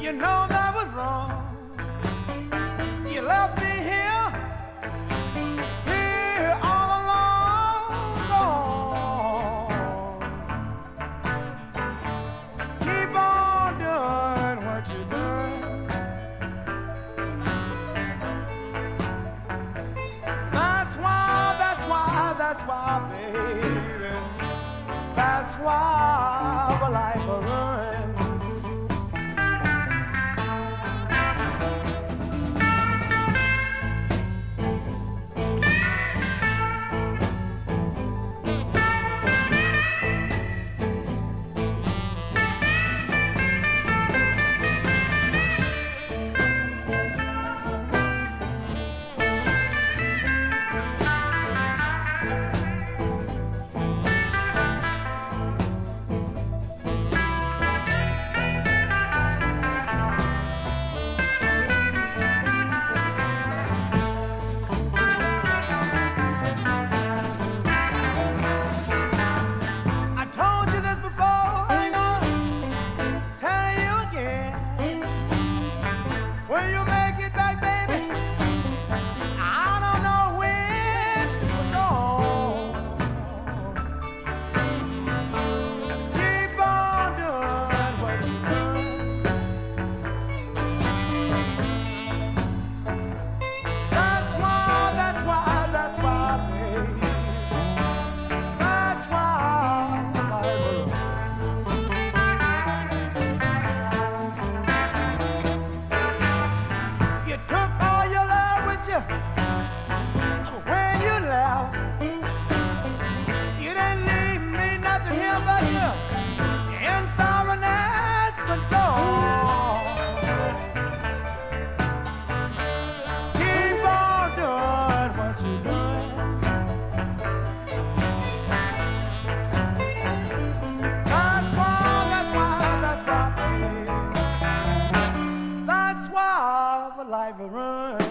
You know that was wrong. You left me here, here all along, Gone. Keep on doing what you're doing. That's why, that's why, that's why, baby. That's why. Of a life run.